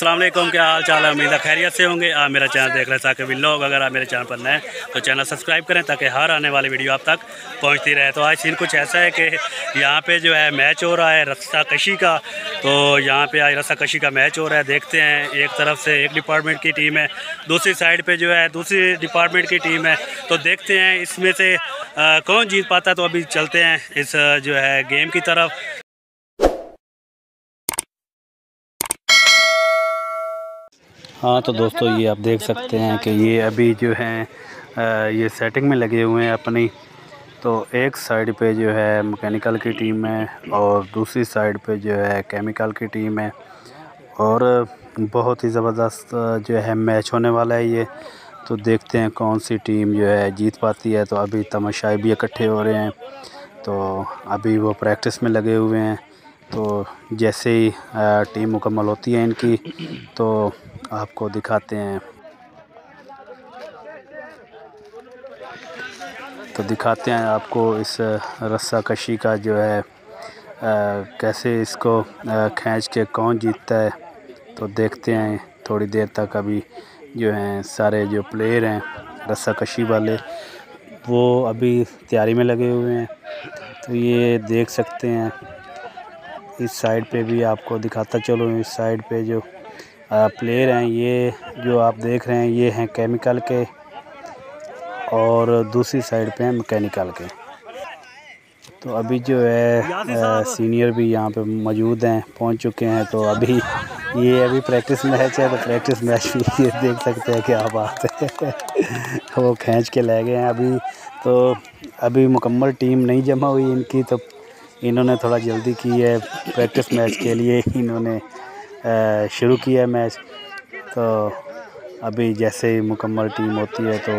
असलम क्या हाल चाल है? उम्मीद खैरियत से होंगे। आप मेरा चैनल देख रहे हैं ताकि लोग अगर आप मेरे चैनल पर नए तो चैनल सब्सक्राइब करें ताकि हर आने वाली वीडियो आप तक पहुँचती रहे। तो आज सीन कुछ ऐसा है कि यहाँ पे जो है मैच हो रहा है रस्सा कशी का। तो यहाँ पे आज रस्सा कशी का मैच हो रहा है, देखते हैं। एक तरफ़ से एक डिपार्टमेंट की टीम है, दूसरी साइड पर जो है दूसरी डिपार्टमेंट की टीम है। तो देखते हैं इसमें से कौन जीत पाता है? तो अभी चलते हैं इस, जो है गेम की तरफ़। हाँ तो दोस्तों ये आप देख सकते हैं कि ये अभी जो है ये सेटिंग में लगे हुए हैं अपनी। तो एक साइड पे जो है मैकेनिकल की टीम है और दूसरी साइड पे जो है केमिकल की टीम है। और बहुत ही ज़बरदस्त जो है मैच होने वाला है ये। तो देखते हैं कौन सी टीम जो है जीत पाती है। तो अभी तमाशाई भी इकट्ठे हो रहे हैं। तो अभी वो प्रैक्टिस में लगे हुए हैं। तो जैसे ही टीम मुकम्मल होती है इनकी तो आपको दिखाते हैं। तो दिखाते हैं आपको इस रस्सा कशी का जो है आ, कैसे इसको खींच के कौन जीतता है। तो देखते हैं थोड़ी देर तक अभी जो हैं सारे जो प्लेयर हैं रस्सा कशी वाले वो अभी तैयारी में लगे हुए हैं। तो ये देख सकते हैं इस साइड पे भी आपको दिखाता चलो इस साइड पे जो प्लेयर हैं, ये जो आप देख रहे हैं, ये हैं केमिकल के और दूसरी साइड पे हैं मैकेनिकल के। तो अभी जो है सीनियर भी यहाँ पे मौजूद हैं, पहुँच चुके हैं तो अभी ये अभी प्रैक्टिस मैच है तो प्रैक्टिस मैच भी ये देख सकते हैं क्या बात है। वो खींच के ले गए हैं अभी तो अभी मुकम्मल टीम नहीं जमा हुई इनकी तो इन्होंने थोड़ा जल्दी की है प्रैक्टिस मैच के लिए, इन्होंने शुरू किया है मैच। तो अभी जैसे ही मुकम्मल टीम होती है तो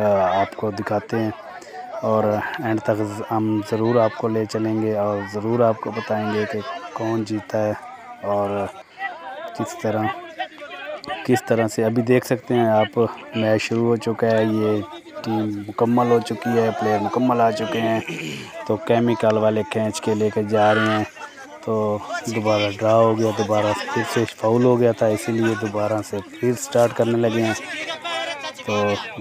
आपको दिखाते हैं। और एंड तक हम ज़रूर आपको ले चलेंगे और ज़रूर आपको बताएँगे कि कौन जीता है और किस तरह किस तरह से। अभी देख सकते हैं आप, मैच शुरू हो चुका है, ये टीम मुकम्मल हो चुकी है, प्लेयर मुकम्मल आ चुके हैं। तो केमिकल वाले खींच के लेकर जा रहे हैं। तो दोबारा ड्रा हो गया, दोबारा फिर से फाउल हो गया था, इसीलिए दोबारा से फिर स्टार्ट करने लगे हैं। तो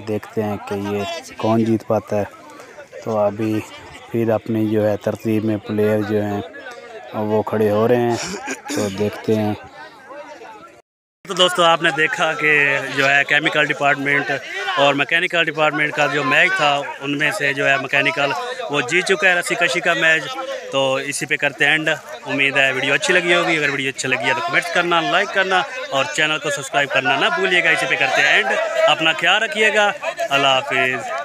देखते हैं कि ये कौन जीत पाता है। तो अभी फिर अपनी जो है तरतीब में प्लेयर जो हैं वो खड़े हो रहे हैं। तो देखते हैं। तो दोस्तों, आपने देखा कि जो है केमिकल डिपार्टमेंट और मैकेनिकल डिपार्टमेंट का जो मैच था, उनमें से जो है मैकेनिकल वो जीत चुका है रस्सी कशी का मैच तो इसी पे करते हैं एंड। उम्मीद है वीडियो अच्छी लगी होगी। अगर वीडियो अच्छी लगी है तो कमेंट करना लाइक करना और चैनल को सब्सक्राइब करना ना भूलिएगा। इसी पे करते हैं एंड। अपना ख्याल रखिएगा। अल्लाह हाफिज़।